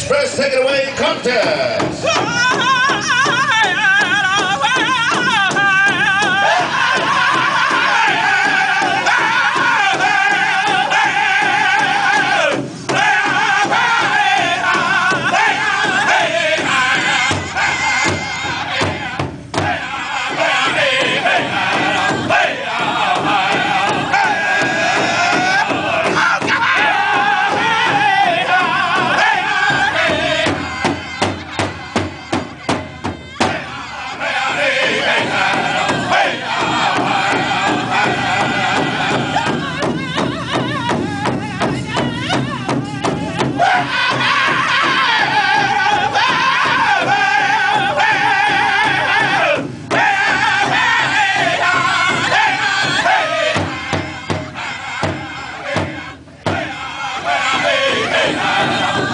Express, take it away, Compton.